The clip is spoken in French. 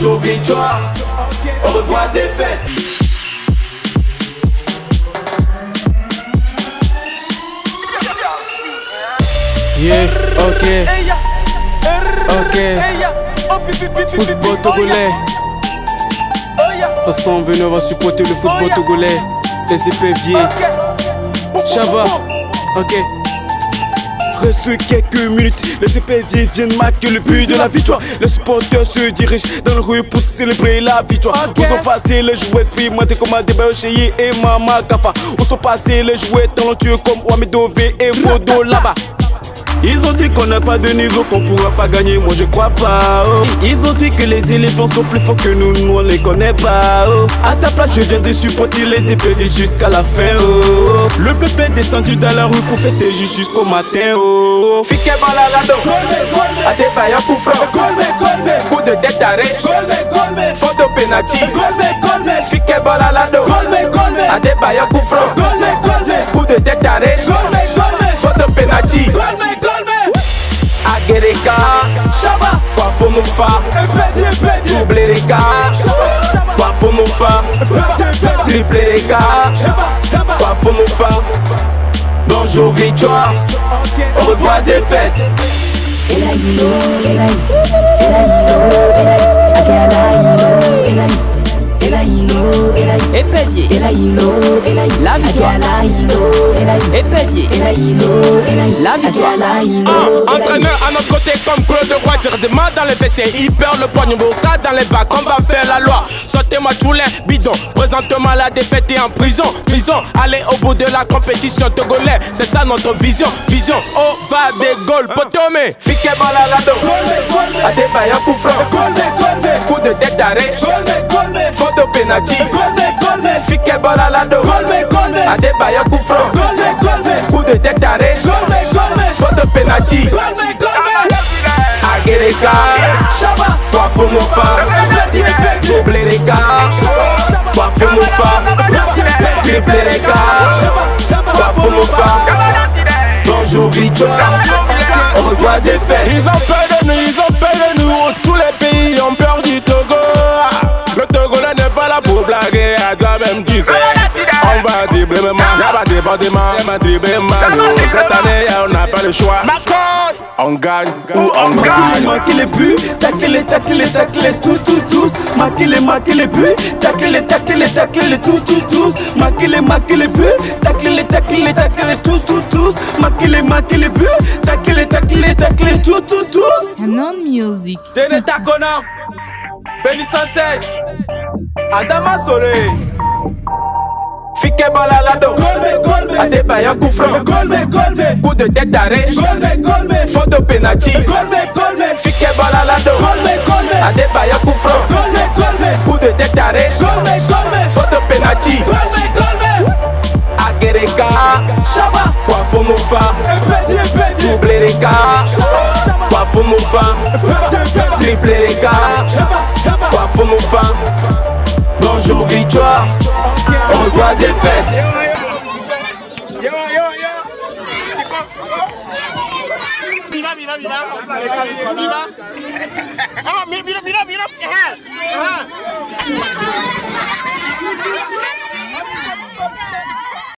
Bonjour victoire, au revoir défaite. Yeah, ok. Ok. Football togolais. Va supporter le football togolais. Les éperviers. Chaba. Ok. Reste quelques minutes, les éperviers viennent marquer le but de la victoire. Les supporters se dirigent dans le rue pour célébrer la victoire. Où sont passés les joueurs expérimentés comme Adebayo Cheye et Mama Kafa? Où sont passés les joueurs talentueux comme Wamedove et Bodo là-bas? Ils ont dit qu'on n'a pas de niveau, qu'on pourra pas gagner, moi je crois pas. Oh. Ils ont dit que les éléphants sont plus forts que nous, nous on les connaît pas. Oh. À ta place, je viens de supporter les épées jusqu'à la fin. Oh. Le peuple est descendu dans la rue pour fêter jusqu'au matin. Oh. Fique balalado, Adebayo coup franc, coup de tête arrêt, faute de penalty. Fique balalado, Adebayo coup franc, Agereka, Shaba, Kwafomufa, double les gars, Kwafomufa, triple les gars, Kwafomufa. Bonjour victoire, au revoir défaite. Épervier, la victoire. Épervier, la victoire. Ah, entraîneur à notre côté comme Claude Roy Tire des mains dans les WC Il perd le poignet boca dans les bacs On va faire la loi. Sortez-moi tous les bidons Présentement la défaite est en prison Prison. Allez au bout de la compétition togolais C'est ça notre vision Vision. Oh va des goals Potomé Fique balalado, Adebayo coup franc, coup de tête d'arrêt, de penalty. Fique balalado, Adebayo coup franc, coup de tête d'arrêt, faute de penalty. Agereka, Kwafomofa, double les gars, Kwafomofa, triple les gars, Kwafomofa. Bonjour victoire, revoir défaite. Ils ont peur de nous, ils ont peur de nous Tous les pays ont peur du Togo pas débordement, y'a pas dribbler maman Cette année on n'a pas le choix On gagne ou on gagne Marquez les buts, taclez les, taclez les, taclez les, tous, tous, tous. Marquez les, marquez les buts, taclez les, taclez les, taclez les, tous, tous, tous. Marquez les, marquez les buts, taclez les, taclez les, taclez les, tous, tous, tous. Marquez les, marquez les buts, taclez les, taclez les, taclez les, tous, tous, tous. Non music. Tene Takona, Benny Sansei, Adama Sore. Fique balalado, Adebayo coup franc, coup de tête d'arrêt, faute de penalty. Fique balalado, Adebayo coup franc, coup de tête d'arrêt, faute de penalty. Agereka, Kwafomofa, double les gars, Kwafomofa, triple les gars, Kwafomofa. Bonjour victoire, au revoir défaite. Mira, mira, mira. Mira. Ah, mira, mira, mira, mira. Ajá. Ajá.